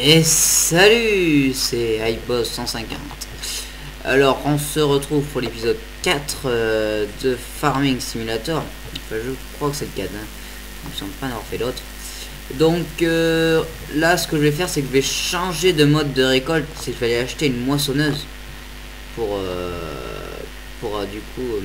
Et salut, c'est iBoss 150. Alors, on se retrouve pour l'épisode 4 euh, de Farming Simulator. Je crois que c'est le 4, hein. il me semble pas fait d'autres. Donc euh, là, ce que je vais faire, c'est que je vais changer de mode de récolte. C'est que je vais acheter une moissonneuse pour, euh, pour du coup,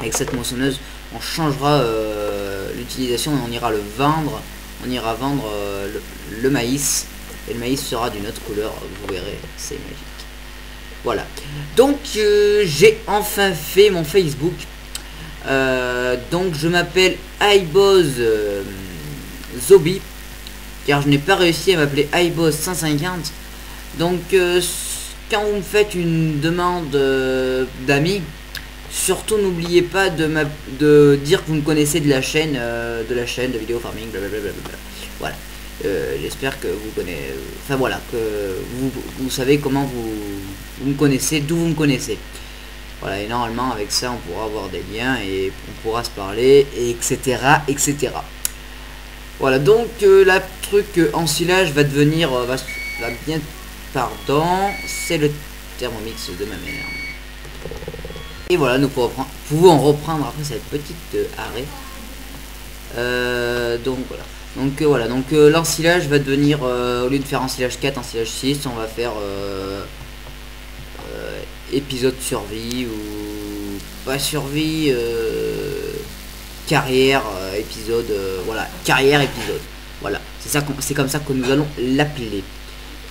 avec cette moissonneuse, on changera l'utilisation et on ira le vendre on ira vendre euh, le, maïs et le maïs sera d'une autre couleur vous verrez c'est magique. Voilà. Donc euh, j'ai enfin fait mon facebook. Euh, donc je m'appelle iBoz Zobi car je n'ai pas réussi à m'appeler iBoz 150 donc quand vous me faites une demande d'amis Surtout n'oubliez pas de, de dire que vous me connaissez de la chaîne, euh, de la chaîne de vidéo farming, blablabla. Voilà. Euh, j'espère que vous connaissez, enfin voilà, que vous, savez comment vous, me connaissez, d'où vous me connaissez. Voilà, et normalement avec ça on pourra avoir des liens et on pourra se parler, etc. etc. Voilà, donc euh, la truc ensilage va devenir, va, va bien, pardon, c'est le thermomix de ma mère. Et voilà, nous pouvons reprendre après cette petite euh, arrêt. Euh, donc voilà. Donc euh, voilà, donc l'ensilage va devenir, au lieu de faire ensilage 4, ensilage 6, on va faire épisode survie ou pas survie, carrière, épisode, voilà, carrière épisode. Voilà, c'est ça, c'est comme ça que nous allons l'appeler.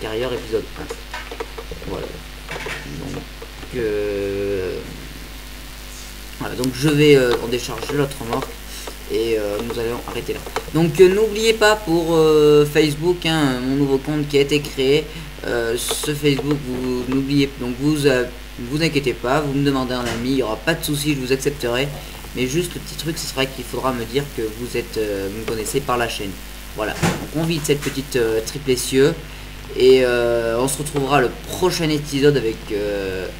Carrière épisode 1. Voilà. Donc voilà, donc je vais euh, en décharger l'autre remorque et euh, nous allons arrêter là. Donc euh, n'oubliez pas pour Facebook, hein, mon nouveau compte qui a été créé, ce Facebook, vous n'oubliez donc vous vous inquiétez pas, vous me demandez un ami, il n'y aura pas de souci, je vous accepterai. Mais juste le petit truc, ce sera qu'il faudra me dire que vous êtes, vous me connaissez par la chaîne. Voilà, donc on vide cette petite triple cieux. Et on se retrouvera le prochain épisode avec...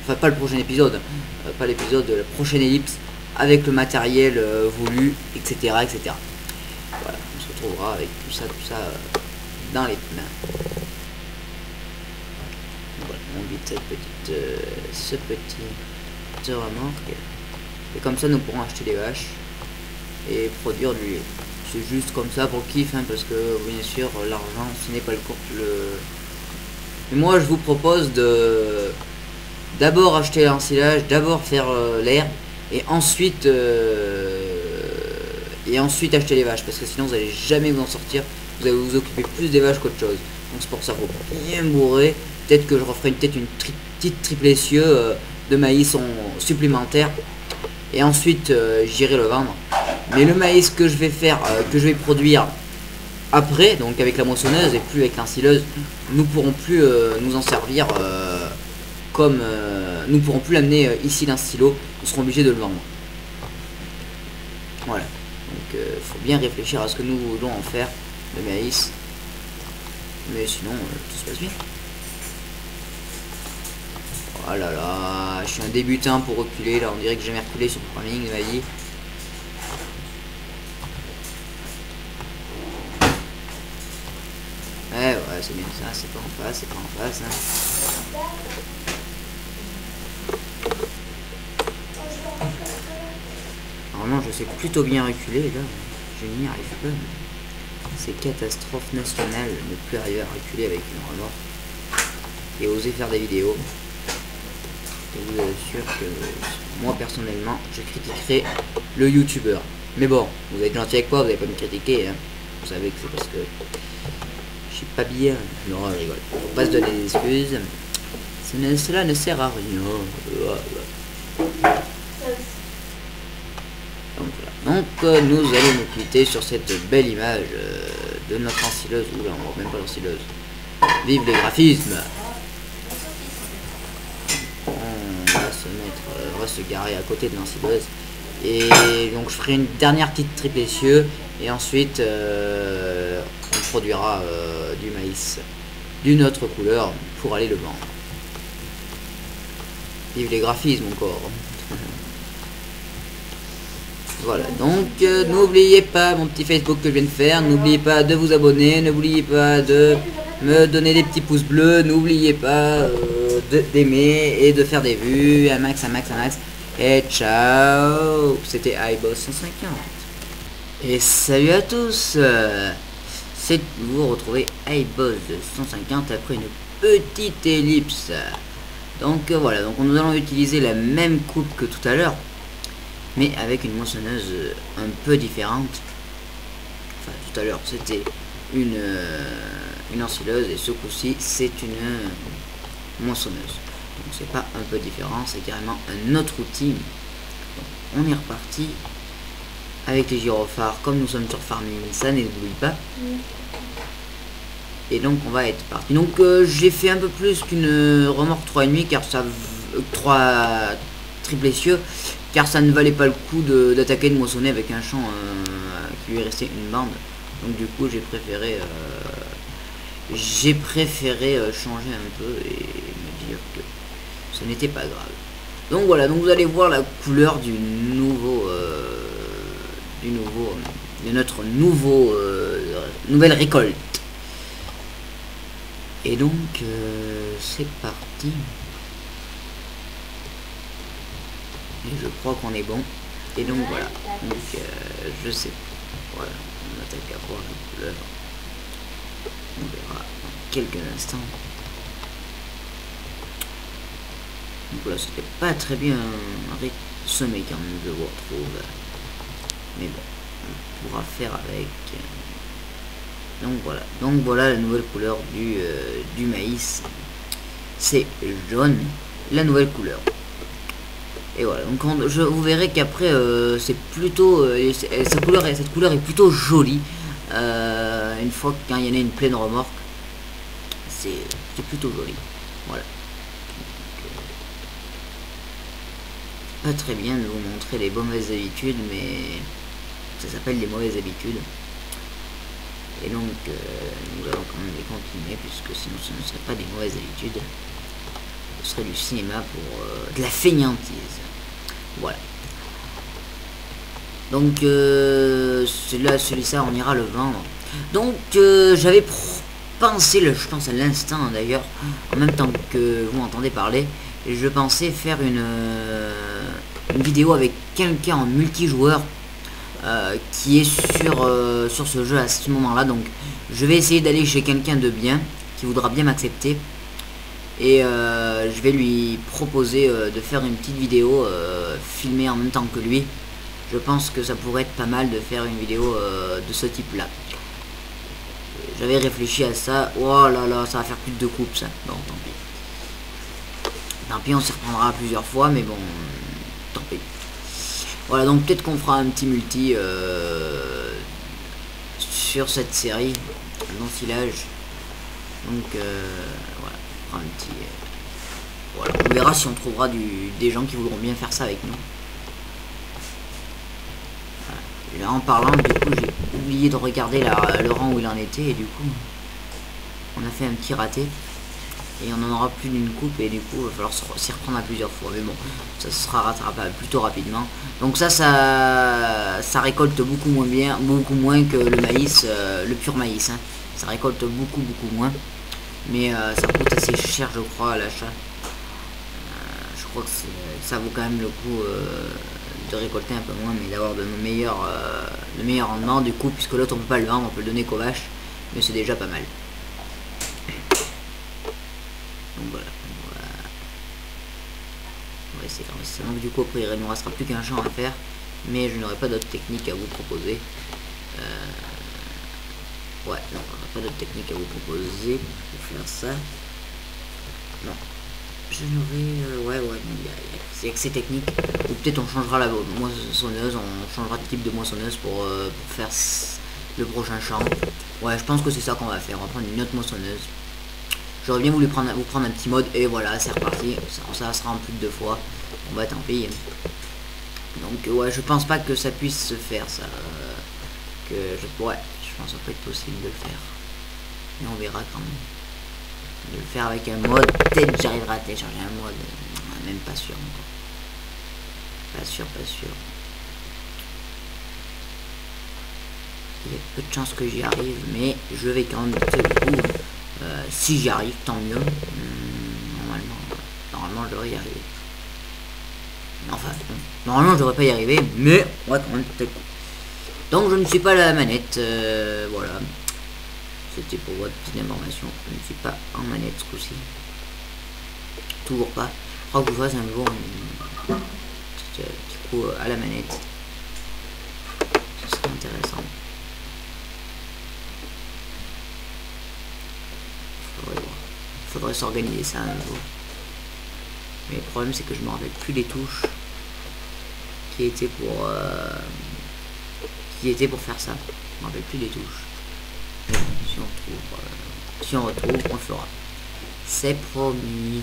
enfin pas le prochain épisode, euh, pas l'épisode de la prochaine ellipse avec le matériel euh, voulu, etc., etc. Voilà, on se retrouvera avec tout ça, tout ça euh, dans les mains. Voilà, on vide cette petite, ce petit remorque. Et comme ça, nous pourrons acheter des vaches et produire du lait. C'est juste comme ça pour kiff, hein, parce que bien sûr, l'argent, ce n'est pas le cours. Le... Et moi, je vous propose de d'abord acheter l'ensilage, d'abord faire euh, l'herbe et ensuite euh, et ensuite acheter les vaches parce que sinon vous allez jamais vous en sortir. Vous allez vous occuper plus des vaches qu'autre chose. Donc c'est pour ça faut bien bourrer. Peut-être que je referai peut-être une petite triple essieu euh, de maïs en supplémentaire et ensuite j'irai le vendre. Mais le maïs que je vais faire, que je vais produire après, donc avec la moissonneuse et plus avec l'ensileuse, nous pourrons plus nous en servir comme euh, nous ne pourrons plus l'amener euh, ici d'un stylo, nous serons obligés de le vendre. Voilà. Donc euh, faut bien réfléchir à ce que nous voulons en faire de maïs. Mais sinon, tout se passe bien. Oh là je suis un débutant pour reculer. Là, on dirait que j'ai jamais sur le farming de ma vie. C'est bien ça, c'est pas en face, c'est pas en face. Hein. je sais plutôt bien reculer, là, je n'y arrive pas. C'est catastrophe nationale ne plus arriver à reculer avec une remorque et oser faire des vidéos. Je vous assure que moi personnellement, je critiquerai le youtubeur. Mais bon, vous êtes gentil avec moi, vous n'allez pas me critiquer. Hein. Vous savez que c'est parce que je suis pas bien. Non, je rigole. Faut pas se donner des excuses. Cela ne sert à rien. Donc euh, nous allons nous quitter sur cette belle image euh, de notre ensileuse. Oula, on voit même pas l'ensileuse. Vive les graphismes On va se mettre, euh, on va se garer à côté de l'ensileuse. Et donc je ferai une dernière petite triple essieu. Et ensuite produira du maïs d'une autre couleur pour aller le vendre. Vive les graphismes encore. Voilà, donc euh, n'oubliez pas mon petit Facebook que je viens de faire, n'oubliez pas de vous abonner, n'oubliez pas de me donner des petits pouces bleus. N'oubliez pas euh, d'aimer et de faire des vues. Un max, un max, un max. Et ciao C'était iBoss 150. Et salut à tous C'est vous retrouvez iBoss 150 après une petite ellipse. Donc euh, voilà, donc nous allons utiliser la même coupe que tout à l'heure, mais avec une moissonneuse euh, un peu différente. Enfin, tout à l'heure c'était une, euh, une et ce coup-ci c'est une moissonneuse. Donc c'est pas un peu différent, c'est carrément un autre outil. on est reparti avec les gyrophares, comme nous sommes sur Farming, ça n'éblouit pas. Et donc on va être parti. Donc euh, j'ai fait un peu plus qu'une remorque 3,5 car ça 3 triple essieux car ça ne valait pas le coup d'attaquer de, moissonner avec un champ euh, qui lui restait une bande. Donc du coup j'ai préféré euh, j'ai préféré changer un peu et me dire que ce n'était pas grave. Donc voilà, donc vous allez voir la couleur du nouveau nouveau de notre nouveau nouvelle récolte. Et donc, euh, c'est parti. Et je crois qu'on est bon. Et donc voilà. Donc, euh, je sais. Voilà, on attaque à voir la couleur. On verra dans quelques instants. Donc voilà, c'était pas très bien semé quand même, je vous. Mais bon, on pourra faire avec. Donc voilà, donc voilà la nouvelle couleur du, euh, du maïs. C'est jaune, la nouvelle couleur. Et voilà, donc je, vous verrez qu'après euh, c'est plutôt, euh, cette, couleur, cette couleur est plutôt jolie. une fois qu'il y en a une pleine remorque, c'est plutôt joli. Voilà. pas très bien de vous montrer les mauvaises habitudes, mais ça s'appelle les mauvaises habitudes. Et donc, euh, nous allons quand même les continuer, puisque sinon ce ne serait pas des mauvaises habitudes. Ce serait du cinéma pour euh, de la feignantise. Voilà. Donc, euh, celui-là, on ira le vendre. Donc, j'avais pensé, je pense à l'instant d'ailleurs, en même temps que vous m'entendez parler, je pensais faire une vidéo avec quelqu'un en multijoueur euh, qui est sur, euh, sur ce jeu à ce moment-là. Donc je vais essayer d'aller chez quelqu'un de bien, qui voudra bien m'accepter. Et euh, je vais lui proposer de faire une petite vidéo filmée en même temps que lui. Je pense que ça pourrait être pas mal de faire une vidéo de ce type-là. J'avais réfléchi à ça. Oh là là, ça va faire plus de deux coupes ça. Bon, tant pis. Tant pis, on s'y reprendra plusieurs fois, mais bon, tant pis. Voilà, donc peut-être qu'on fera un petit multi euh, sur cette série d'enfilage. Donc euh, voilà, on un petit. Euh, voilà, on verra si on trouvera du, des gens qui voudront bien faire ça avec nous. là, en parlant, du coup, j'ai oublié de regarder le rang où il en était et du coup, on a fait un petit raté et on en aura plus d'une coupe et du coup il va falloir s'y reprendre à plusieurs fois. Mais bon ça sera rattrapable plutôt rapidement. Donc ça ça récolte beaucoup moins bien beaucoup moins que le maïs euh, le pur maïs hein. ça récolte beaucoup beaucoup moins. Mais euh, ça coûte assez cher je crois à l'achat. Euh, je crois que ça vaut quand même le coup de récolter un peu moins mais d'avoir de meilleurs de meilleurs rendements du coup puisque l'autre on peut pas le vendre on peut le donner qu'aux vaches. Mais c'est déjà pas mal Donc du coup après il ne nous restera plus qu'un champ à faire. Mais je n'aurai pas d'autres techniques à vous proposer. Euh, ouais, non, on pas d'autres techniques à vous proposer pour faire ça. Non. Je n'aurai... Euh, ouais, ouais, c'est que ces techniques. Ou peut-être on changera la moissonneuse, on changera de type de moissonneuse pour, euh, pour faire le prochain champ. Ouais, je pense que c'est ça qu'on va faire. On va prendre une autre moissonneuse. J'aurais bien voulu prendre, vous prendre un petit mode et voilà, c'est reparti. Ça, sera en plus de deux fois. On va tant pis. Donc ouais, je pense pas que ça puisse se faire ça. que je ouais, je pense que ça peut être possible de le faire. Mais on verra quand même. De le faire avec un mode. Peut-être j'arriverai à télécharger un mode. Même pas sûr Pas sûr, pas sûr. Il y a peu de chances que j'y arrive, mais je vais quand même Euh, si j'y arrive, tant mieux. Hum, normalement, normalement, je devrais y arriver. Enfin, normalement, je devrais pas y arriver, mais on va quand. Donc, je ne suis pas la manette. Euh, voilà. C'était pour votre petite information. Je ne suis pas en manette ce coup-ci. Toujours pas. Je crois que vous fasse un jour un petit, coup à la manette. Ce serait intéressant. S'organiser ça un jour. Mais le problème c'est que je me rappelle plus les touches qui étaient pour euh, qui étaient pour faire ça. Je me rappelle plus les touches. si on retrouve, euh, si on retrouve, on le fera. C'est promis.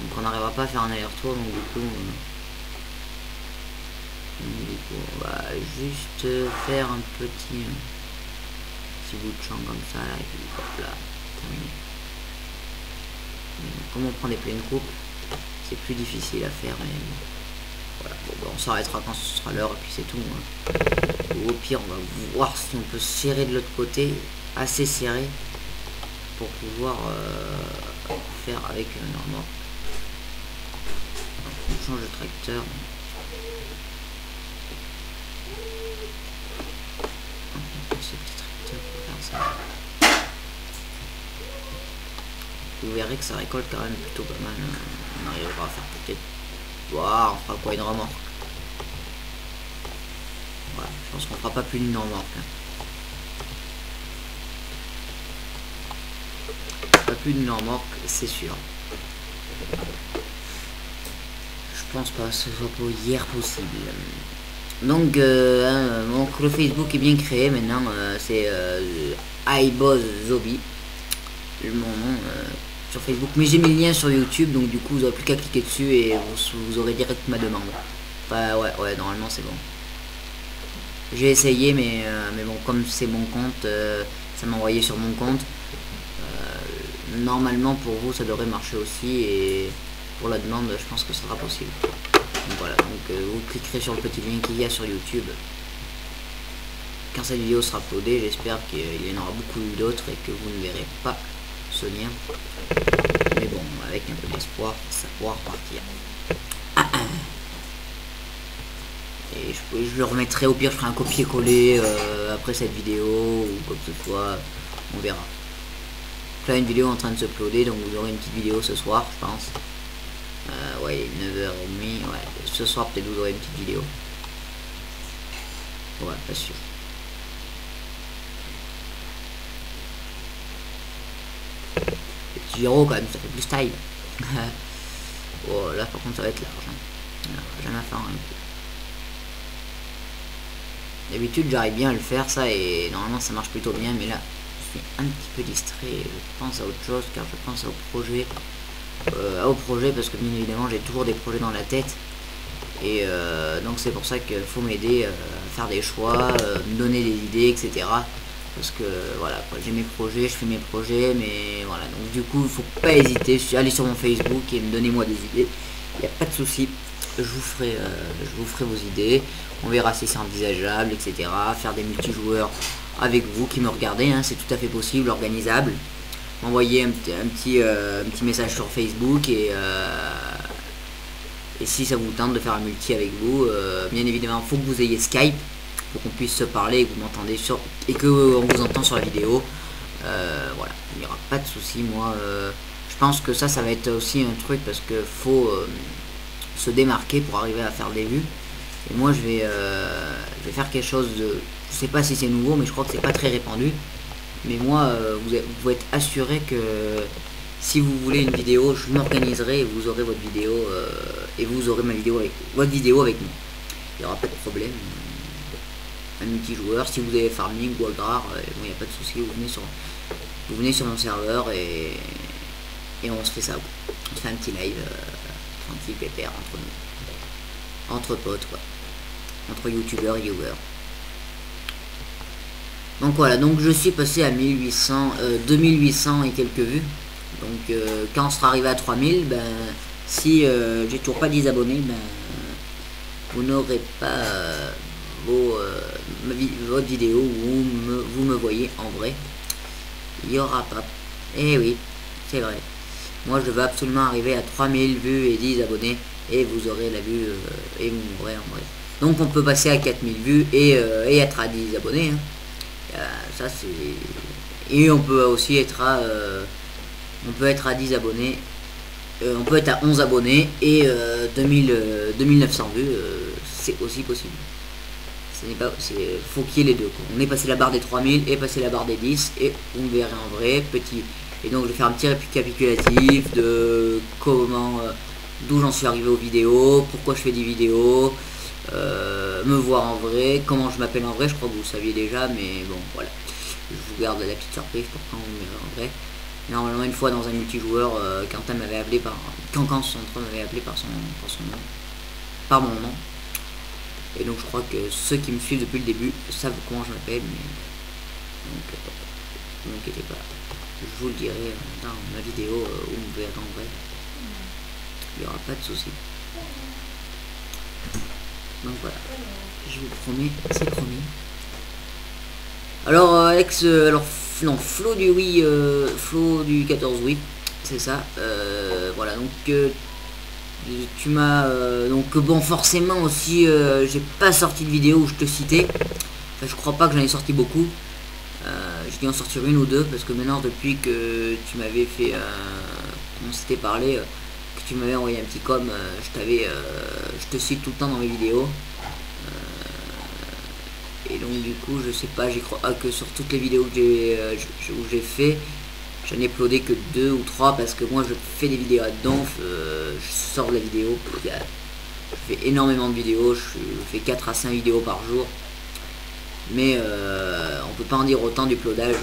Donc on n'arrivera pas à faire un aller-retour, donc du coup, on, va juste faire un petit bout de champ comme ça, là, et puis hop là, terminé. Comme on prend des pleines coupes, c'est plus difficile à faire, mais voilà, bon, bah, on s'arrêtera quand ce sera l'heure, et puis c'est tout. Hein. au pire, on va voir si on peut serrer de l'autre côté, assez serré, pour pouvoir euh, faire avec un normand. On change de tracteur. Vous verrez que ça récolte quand même plutôt pas mal. Hein. On arrivera à faire peut-être... voir on fera quoi une remorque Voilà, je pense qu'on fera pas plus d'une remorque. Hein. Pas plus d'une remorque, c'est sûr. Je pense pas ce soit pour hier possible. Donc, euh, hein, le Facebook est bien créé maintenant. Euh, c'est euh, iBoss Zobi. Mon nom euh, sur Facebook. Mais j'ai mis le lien sur YouTube. Donc, du coup, vous n'aurez plus qu'à cliquer dessus et vous, aurez direct ma demande. Enfin, ouais, ouais, normalement, c'est bon. J'ai essayé, mais, mais bon, comme c'est mon compte, ça m'a envoyé sur mon compte. normalement, pour vous, ça devrait marcher aussi. Et pour la demande, je pense que ça sera possible voilà, donc euh, vous cliquerez sur le petit lien qu'il y a sur YouTube. Quand cette vidéo sera uploadée, j'espère qu'il y en aura beaucoup d'autres et que vous ne verrez pas Mais bon, avec un peu d'espoir, ça pourra repartir. Et je, le remettrai au pire, je ferai un copier-coller euh, après cette vidéo ou quoi que ce soit. On verra. Là, une vidéo en train de se uploader, donc vous aurez une petite vidéo ce soir, je pense. Euh, ouais, 9h30, ouais. Ce soir, peut-être vous aurez une petite vidéo. Ouais, pas sûr. Giro quand même, ça fait plus style. oh, là par contre ça va être large. Hein. Jamais faire un. D'habitude j'arrive bien à le faire ça et normalement ça marche plutôt bien mais là je suis un petit peu distrait, je pense à autre chose car je pense au projet euh, au projet parce que bien évidemment j'ai toujours des projets dans la tête et euh, donc c'est pour ça qu'il faut m'aider euh, à faire des choix, me donner des idées, etc. Parce que voilà, j'ai mes projets, je fais mes projets, mais voilà, donc du coup il faut pas hésiter, allez sur mon Facebook et me donnez moi des idées, il n'y a pas de souci, je vous ferai je vous ferai vos idées, on verra si c'est envisageable, etc. Faire des multijoueurs avec vous qui me regardez, hein, c'est tout à fait possible, organisable. M'envoyer un, petit, euh, un petit message sur Facebook et, euh, et si ça vous tente de faire un multi avec vous, euh, bien évidemment, faut que vous ayez Skype pour qu'on puisse se parler et que vous m'entendez sur et que on vous entend sur la vidéo. voilà, il n'y aura pas de souci. Moi, je pense que ça, ça va être aussi un truc parce que faut se démarquer pour arriver à faire des vues. Et moi, je vais, je vais faire quelque chose de, je sais pas si c'est nouveau, mais je crois que c'est pas très répandu. Mais moi, euh, vous, vous êtes assuré que si vous voulez une vidéo, je m'organiserai et vous aurez votre vidéo euh, et vous aurez ma vidéo avec votre vidéo avec moi. Il n'y aura pas de problème. Multijoueur, si vous avez farming ou agrar, euh, il n'y a pas de souci, vous venez sur vous venez sur mon serveur et, et on se fait ça. On fait un petit live tranquille pépère entre nous. Entre potes quoi. Entre youtubeurs et. Donc voilà, donc je suis passé à 1800, 2800 euh, et quelques vues. Donc euh, quand on sera arrivé à 3000, ben, si euh, j'ai toujours pas 10 abonnés, ben, vous n'aurez pas vos, votre vidéo où vous me, voyez en vrai. il n'y aura pas. Eh oui, c'est vrai. Moi, je veux absolument arriver à 3000 vues et 10 abonnés. Et vous aurez la vue euh, et vous mourrez en vrai. Donc on peut passer à 4000 vues et, euh, et être à 10 abonnés. Hein. Euh, ça c'est... Et on peut aussi être à... on peut être à 10 abonnés. on peut être à 11 abonnés et 2000, 2900 vues. c'est aussi possible. Pas... faut qu'il y ait les deux. On est passé la barre des 3000 et passé la barre des 10 et on verra en vrai. Petit... Et donc je vais faire un petit récapitulatif de comment d'où j'en suis arrivé aux vidéos, pourquoi je fais des vidéos, euh, me voir en vrai, comment je m'appelle en vrai, je crois que vous saviez déjà, mais bon, voilà. Je vous garde la petite surprise pour quand vous me en vrai. Normalement, une fois dans un multijoueur, euh, Quentin m'avait appelé par... Cancan m'avait appelé par son, par son nom. Par mon nom. Et donc je crois que ceux qui me suivent depuis le début savent comment je m'appelle, mais... Donc, euh, ne inquiétez pas. Je vous le dirai dans ma vidéo où vous verrez en vrai il n'y aura pas de souci. Donc voilà, je vous promets, c'est promis. Alors euh, Alex, euh, alors non, Flo du oui, euh, Flo du 14 oui, c'est ça. voilà, donc tu m'as donc bon forcément aussi j'ai pas sorti de vidéo où je te citais. Je crois pas que j'en ai sorti beaucoup. j'ai dû en sortir une ou deux parce que maintenant depuis que tu m'avais fait on s'était parlé tu m'avais envoyé un petit com, euh, je t'avais, euh, je te cite tout le temps dans mes vidéos. Euh, et donc du coup, je sais pas, j'y crois ah, que sur toutes les vidéos que j'ai, où j'ai fait, j'en ai uploadé que deux ou trois parce que moi je fais des vidéos à dedans, je sors de la vidéo, je fais énormément de vidéos, je fais 4 à 5 vidéos par jour. Mais on peut pas en dire autant du uploadage.